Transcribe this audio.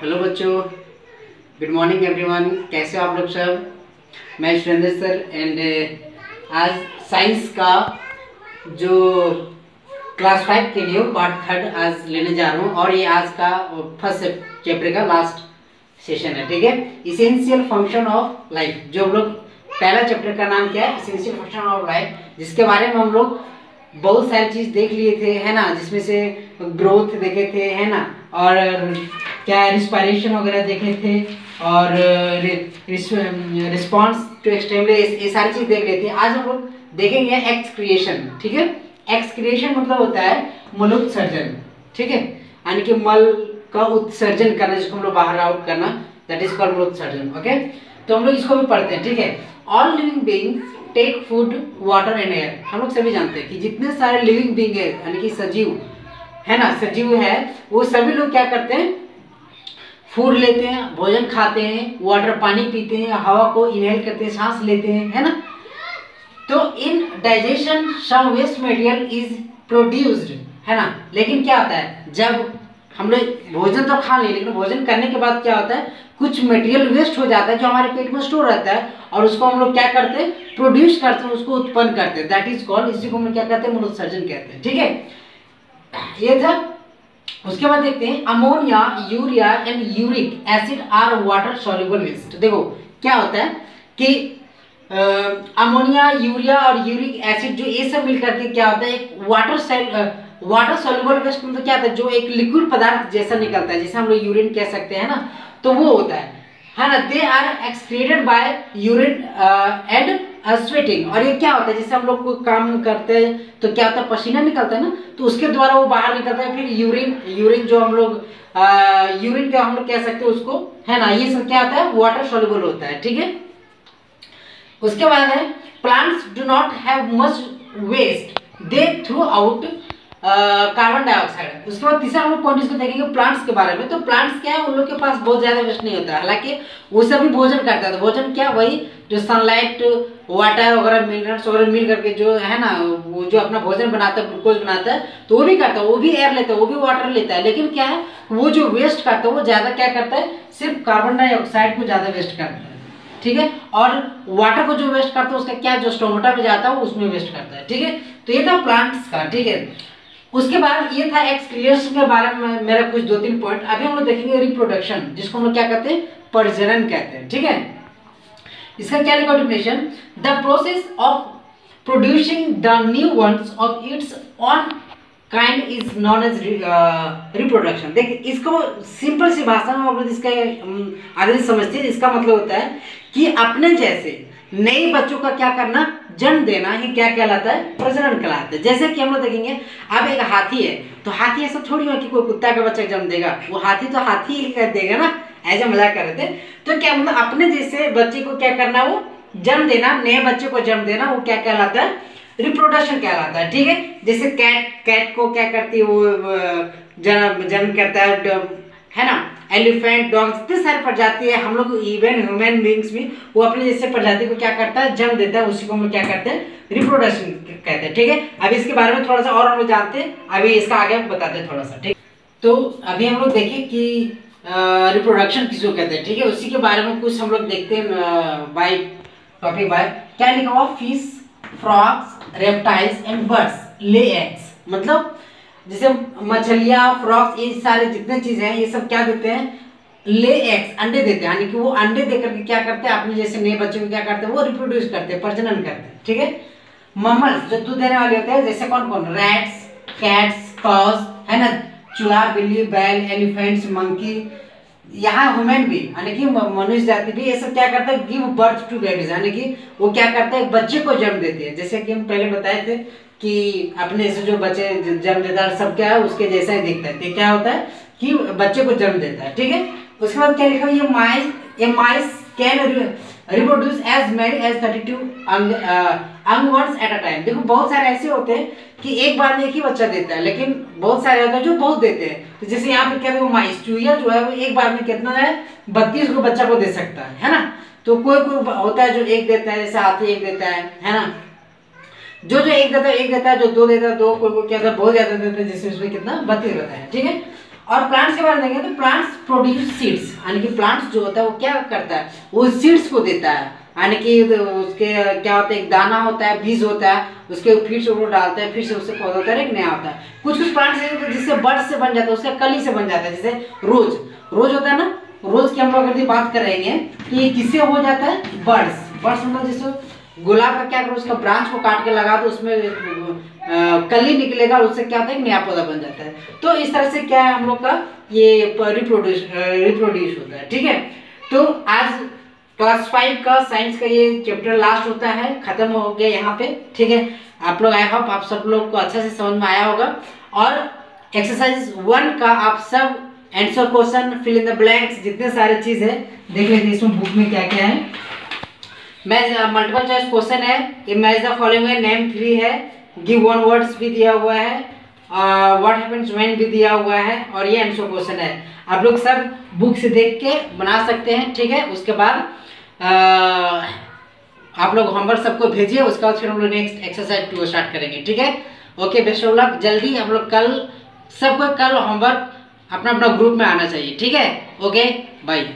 Hello बच्चों good morning everyone कैसे आप लोग सब? मैं सुरेंद्र सर एंड आज साइंस का जो क्लास फाइव के लिए पार्ट थर्ड आज लेने जा रहा हूँ और ये आज का फ़र्स्ट चैप्टर का लास्ट सेशन है, ठीक है? इसेंशियल फ़ंक्शन ऑफ़ लाइफ जो हम लोग पहला चैप्टर का नाम क्या है? इसेंशियल फ़ंक्शन ऑफ़ लाइफ जिसके बारे में हम लोग बहुत सारी चीज़ देख लिए थे, है ना, जिसमें से ग्रोथ देखे थे, है ना, और, क्या रिस्पायरेशन वगैरह देखे थे, और रिस्पॉन्स टू एक्सट्रीमली ये सारी चीज़ देख लेते आज हम लोग देखेंगे एक्स क्रिएशन ठीक है? एक्स क्रिएशन मतलब होता है मलोत्सर्जन ठीक है? यानी कि मल का उत्सर्जन करना, जिसको हम लोग बाहर आउट करना दैट इज़ कॉल्ड मलोत्सर्जन ओके तो हम लोग इसको भी पढ़ते हैं, ठीक है? All living beings take food water and air हम लोग सभी जानते हैं कि जितने सारे लिविंग बींग है, यानी कि सजीव, है ना, सजीव है, वो सभी लोग क्या करते हैं? फ़ूड लेते हैं, भोजन खाते हैं वाटर पानी पीते हैं, हवा को इनहेल करते हैं, सांस लेते हैं, है ना? तो in digestion some waste material is produced है ना? लेकिन क्या होता है? जब हम लोग भोजन तो खा लें लेकिन भोजन करने के बाद क्या होता है? कुछ मटेरियल वेस्ट हो जाता है जो हमारे पेट में स्टोर रहता है और उसको हम लोग क्या करते हैं? प्रोड्यूस करते हैं, उसको उत्पन्न करते हैं। दैट इज़ कॉल्ड इसी को हम क्या कहते हैं? मनोत्सर्जन कहते हैं। ठीक है? ये था। उसके बाद देखते हैं ammonia urea and uric acid are water soluble waste देखो, क्या होता है कि अमोनिया यूरिया और यूरिक एसिड जो ये सब मिलकर के क्या होता है? एक वाटर वाटर सोल्यूबल वेस्ट मतलब क्या होता है? जो एक लिक्विड पदार्थ जैसा निकलता है, जैसे हम लोग यूरिन कह सकते हैं ना तो वो होता है। है ना? They are excreted by urine and sweating और ये क्या होता है? जैसे हम लोग कोई काम करते हैं तो क्या होता है? पसीना निकलता है ना तो उसके द्वारा वो बाहर निकलता है, फिर यूरिन यूरिन जो हम लोग यूरिन का हम लोग कह सकते हैं उसको, है ना? ये सब क्या होता है? वाटर सोल्यूबल होता है, ठीक है? उसके बाद है plants do not have much waste they throw out carbon dioxide उसके बाद तीसरा हम लोग पॉइंट इसको देखेंगे प्लांट्स के बारे में। तो प्लांट्स क्या है? उन लोग के पास बहुत ज़्यादा वेस्ट नहीं होता। है हालाँकि वो सभी भोजन करता है। तो भोजन क्या वही जो सनलाइट वाटर वगैरह मिनरल्स वगैरह मिल करके जो है ना, वो जो अपना भोजन बनाता है ग्लूकोज बनाता है तो वो भी करता है। वो भी एयर लेता है, वो भी वाटर लेता है। लेकिन क्या है? वो जो वेस्ट करता है, वो ज़्यादा क्या करता है? सिर्फ़ कार्बन डाइऑक्साइड को ज़्यादा वेस्ट करता है। ठीक है? और वाटर को जो वेस्ट करता है, उसका क्या जो स्टोमोटा में जाता है, वो उसमें वेस्ट करता है। ठीक है? तो ये था प्लांट्स का। ठीक है? उसके बाद ये था एक्सक्रिएशन के बारे में मेरा कुछ दो तीन पॉइंट अभी हम लोग देखेंगे रिप्रोडक्शन जिसको हम लोग क्या कहते हैं? प्रजनन कहते हैं, ठीक है? इसका क्या लिखा definition the process of producing the new ones of its own kind is known as reproduction देखिए, इसको सिंपल सी भाषा में हम लोग इसका आदमी समझते हैं, इसका मतलब होता है कि अपने जैसे नए बच्चों का क्या करना? जन्म देना ही क्या कहलाता है? प्रजनन कहलाता है। जैसे कि हम लोग देखेंगे अब एक हाथी है तो हाथी ऐसा थोड़ी हो कि कोई कुत्ता का बच्चा जन्म देगा। वो हाथी तो हाथी ही कर देगा ना, ऐसे मज़ाक कर रहे थे तो क्या मतलब अपने जैसे बच्चे को क्या करना वो? जन्म देना, नए बच्चे को जन्म देना, वो क्या कहलाता है? रिप्रोडक्शन कहलाता है, ठीक है? जैसे कैट कैट को क्या करती है वो जन्म जन्म करता है है ना? एलिफेंट डॉग इतने सारे प्रजाति है। हम लोग इवन ह्यूमन बींग्स भी वो अपने जैसे प्रजाति को क्या करता है, जन्म देता है, उसी को हम लोग क्या करते हैं रिप्रोडक्शन कहते हैं, ठीक है? अभी इसके बारे में थोड़ा सा और हम लोग जानते हैं। अभी इसका आगे बताते हैं थोड़ा सा, ठीक? तो अभी हम लोग देखें कि रिप्रोडक्शन किसको कहते हैं, ठीक है? उसी के बारे में कुछ हम लोग देखते हैं बाय टॉपिक बाय क्या लिखा हुआ? Fish frogs reptiles and birds lay eggs मतलब जैसे मछलियाँ फ्रॉक्स ये सारे जितने चीज़ें हैं, ये सब क्या देते हैं? ले एग्स अंडे देते हैं। यानी कि वो अंडे देकर के क्या करते हैं? अपने जैसे नए बच्चों को क्या करते हैं? वो रिप्रोड्यूस करते हैं, प्रजनन करते हैं, ठीक है? ममल्स जो दूध देने वाले होते हैं, जैसे कौन कौन? रैट्स कैट्स कॉज है ना? चूहा बिल्ली, बैल एलिफेंट्स मंकी यहाँ ह्यूमन भी, यानी कि मनुष्य जाति भी ये सब क्या करता है? गिव बर्थ टू बेबीज यानी कि वो क्या करता है? बच्चे को जन्म देती है। जैसे कि हम पहले बताए थे कि अपने से जो बच्चे जन्म देता है सब क्या है, उसके जैसा ही दिखता है। तो क्या होता है कि बच्चे को जन्म देता है, ठीक है? उसके बाद क्या लिखा ये माइस ये mice can reproduce as many as thirty two young ones at a time देखो, बहुत सारे ऐसे होते हैं कि एक बार में एक ही बच्चा देता है, लेकिन बहुत सारे होते हैं जो बहुत देते हैं। तो जैसे यहाँ पे क्या वो माइस चूहिया जो है, वो एक बार में कितना है? बत्तीस को बच्चा को दे सकता है है ना? तो कोई कोई होता है जो एक देता है जैसे हाथी एक देता है है ना? जो जो एक देता है, एक देता है, जो दो देता है, दो कोई कोई क्या बहुत ज़्यादा देता है जिसमें उसमें कितना बत्तीस रहता है, ठीक है? और प्लांट्स के बारे में देखेंगे तो प्लांट्स प्रोड्यूस सीड्स यानी कि प्लांट्स जो होता है वो क्या करता है, वो सीड्स को देता है, यानी कि उसके क्या होता है, एक दाना होता है, बीज होता है, उसके फिर से वो डालता है, फिर से उससे पौधा होता है एक नया होता है। कुछ कुछ प्लांट्स ऐसे जिससे बर्ड से बन जाता है, उसका कली से बन जाता है, जैसे रोज। रोज होता है ना, रोज की हम लोग अगर बात कर रहे हैं कि ये किससे हो जाता है? बर्ड्स। बर्ड्स मतलब जैसे गुलाब का क्या करो? उसका ब्रांच को काट के लगा दो, उसमें कली निकलेगा उससे क्या होता है? नया पौधा बन जाता है। तो इस तरह से क्या है हम लोग का ये रिप्रोड्यूस रिप्रोड्यूस होता है, ठीक है? तो आज क्लास फाइव का साइंस का ये चैप्टर लास्ट होता है, खत्म हो गया यहाँ पे, ठीक है? आप लोग आई होप आप सब लोग को अच्छा से समझ में आया होगा। और एक्सरसाइज वन का आप सब answer question fill in the blanks जितने सारे चीज़ है, देख लेते इसमें बुक में क्या क्या है। मैं मल्टीपल चॉइस क्वेश्चन है मैच द फॉलोइंग है नेम थ्री है गिव वन वर्ड्स भी दिया हुआ है व्हाट हैपेंस व्हेन भी दिया हुआ है, और ये आंसर क्वेश्चन है। आप लोग सब बुक से देख के बना सकते हैं, ठीक है? उसके बाद आप लोग होमवर्क सबको भेजिए, उसके बाद फिर हम लोग नेक्स्ट एक्सरसाइज टू स्टार्ट करेंगे, ठीक है? ओके बेस्ट ऑफ़ लक जल्दी हम लोग कल, सबको कल होमवर्क अपना अपना ग्रुप में आना चाहिए, ठीक है? Okay bye